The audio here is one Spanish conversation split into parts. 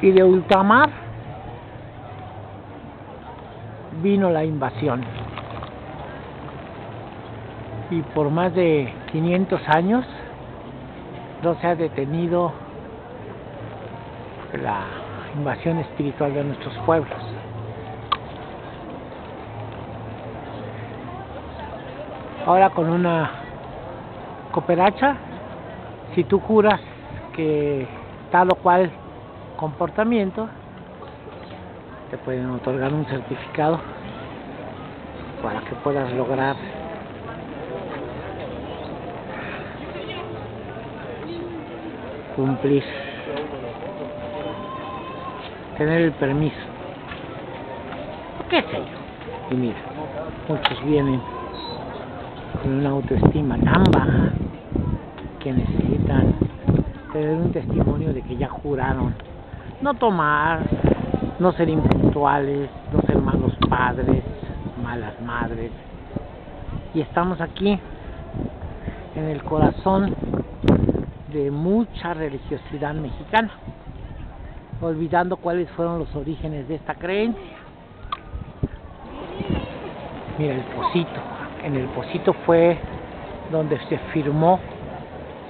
Y de ultramar vino la invasión. Y por más de 500 años no se ha detenido la invasión espiritual de nuestros pueblos. Ahora con una cooperacha, si tú juras que tal o cual comportamiento, te pueden otorgar un certificado para que puedas lograr cumplir, tener el permiso. ¿Qué sé yo? Y mira, muchos vienen con una autoestima tan baja que necesitan tener un testimonio de que ya juraron no tomar, no ser impuntuales, no ser malos padres, malas madres. Y estamos aquí en el corazón de mucha religiosidad mexicana, olvidando cuáles fueron los orígenes de esta creencia. Mira, el Pocito. En el Pocito fue donde se firmó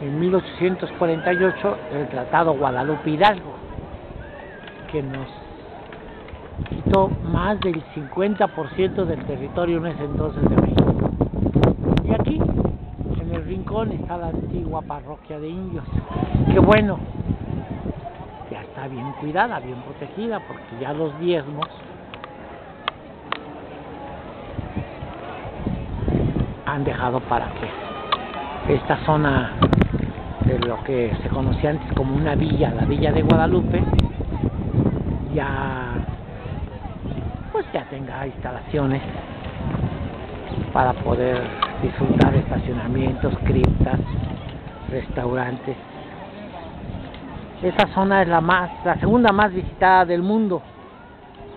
en 1848 el Tratado Guadalupe Hidalgo, que nos quitó más del 50% del territorio en ese entonces de México. Y aquí, en el rincón, está la antigua parroquia de indios. Que bueno, ya está bien cuidada, bien protegida, porque ya los diezmos han dejado para que esta zona de lo que se conocía antes como una villa, la villa de Guadalupe, ya pues ya tenga instalaciones para poder disfrutar estacionamientos, criptas, restaurantes. Esta zona es la más, la segunda más visitada del mundo,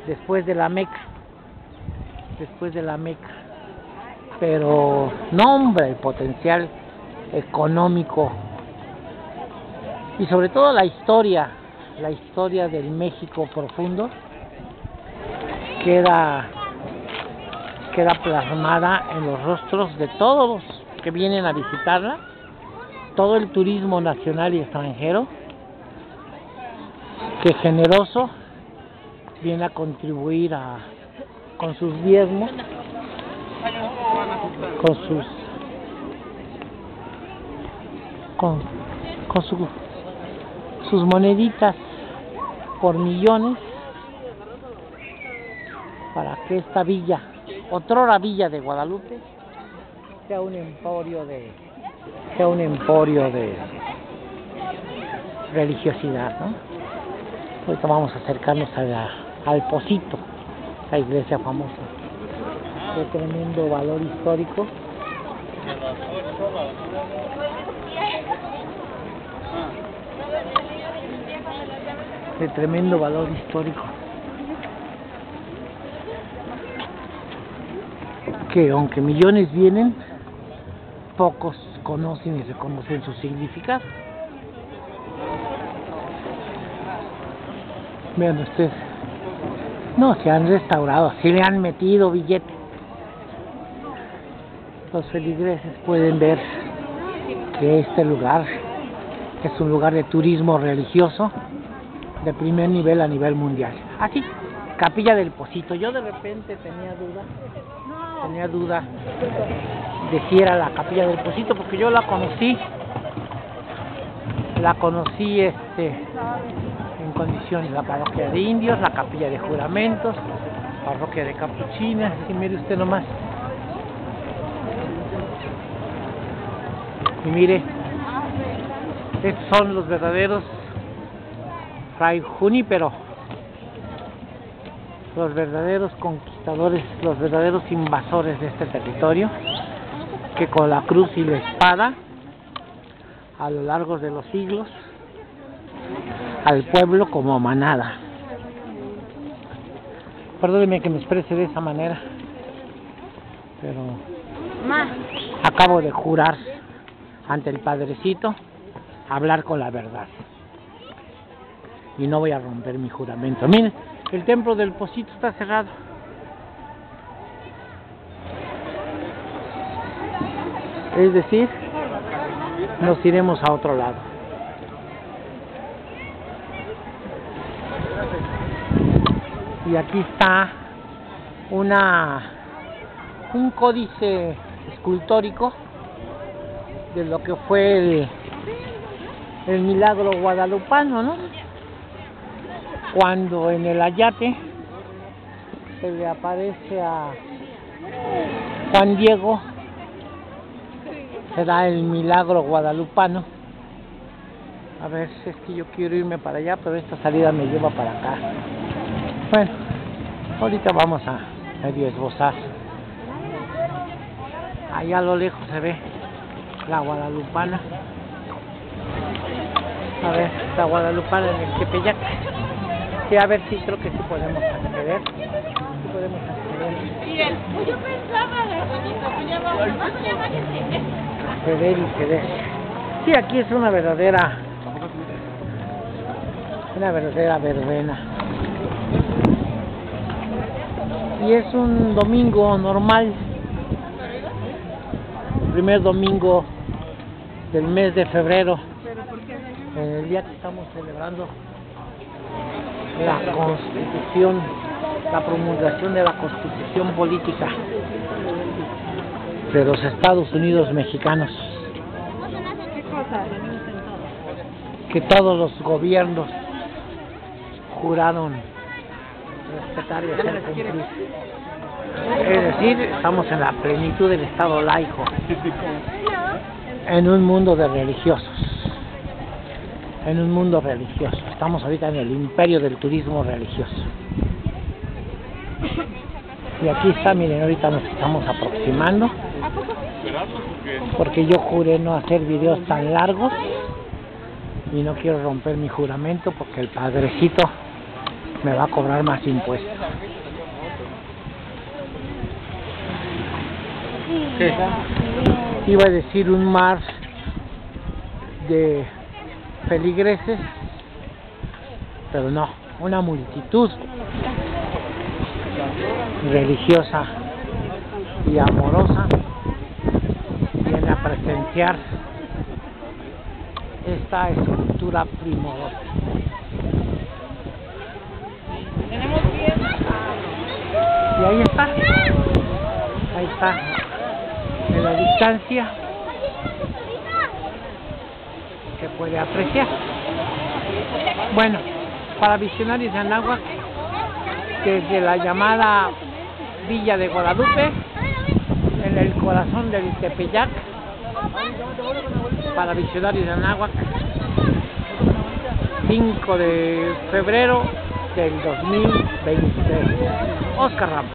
después de la Meca, después de la Meca. Pero no hombre, el potencial económico y sobre todo la historia, la historia del México profundo queda queda plasmada en los rostros de todos los que vienen a visitarla, todo el turismo nacional y extranjero, que generoso. Viene a contribuir a, con sus diezmos, con sus con, con su, sus moneditas por millones para que esta villa, otrora villa de Guadalupe, sea un emporio de sea un emporio de religiosidad, ¿no? Ahorita vamos a acercarnos a la, al Pocito, la iglesia famosa, de tremendo valor histórico. De tremendo valor histórico. Que aunque millones vienen, pocos conocen y reconocen su significado. Vean ustedes. No, se han restaurado, se le han metido billetes. Los feligreses pueden ver que este lugar es un lugar de turismo religioso de primer nivel a nivel mundial. Así, Capilla del Pocito. Yo de repente tenía duda, tenía duda de si era la Capilla del Pocito porque yo la conocí, la conocí este en condiciones la parroquia de indios, la capilla de juramentos, parroquia de capuchinas, y mire usted nomás. Y mire, estos son los verdaderos Fray Junípero, los verdaderos conquistadores, los verdaderos invasores de este territorio, que con la cruz y la espada, a lo largo de los siglos, al pueblo como manada. Perdóneme que me exprese de esa manera, pero acabo de jurar ante el Padrecito hablar con la verdad. y no voy a romper mi juramento. Miren, el templo del Pocito está cerrado. Es decir, nos iremos a otro lado. Y aquí está una un códice escultórico de lo que fue el, el milagro guadalupano, ¿no? Cuando en el ayate se le aparece a Juan Diego, se da el milagro guadalupano. A ver si es que yo quiero irme para allá, pero esta salida me lleva para acá. Bueno, ahorita vamos a medio esbozar. Allá a lo lejos se ve la guadalupana. A ver, la guadalupana en el Tepeyac. Sí, a ver si creo que sí podemos acceder. Podemos acceder. Pues yo pensaba de bonito, que. Acceder y ceder. Sí, aquí es una verdadera, una verdadera verbena. Y es un domingo normal, primer domingo del mes de febrero, en el día que estamos celebrando la constitución, la promulgación de la constitución política de los Estados Unidos mexicanos, que todos los gobiernos juraron respetar y hacer cumplir. Es decir, estamos en la plenitud del Estado laico, en un mundo de religiosos, en un mundo religioso. Estamos ahorita en el imperio del turismo religioso. Y aquí está, miren, ahorita nos estamos aproximando, porque yo juré no hacer videos tan largos y no quiero romper mi juramento porque el padrecito me va a cobrar más impuestos. ¿Qué? Iba a decir un mar de feligreses, pero no, una multitud religiosa y amorosa viene a presenciar esta escultura primorosa. Y ahí está, ahí está, en la distancia se puede apreciar. Bueno, para visionarios de Anáhuac, desde la llamada Villa de Guadalupe, en el corazón del Tepeyac, para visionarios de Anáhuac, 5 de febrero del 2023. Oscar Ramos.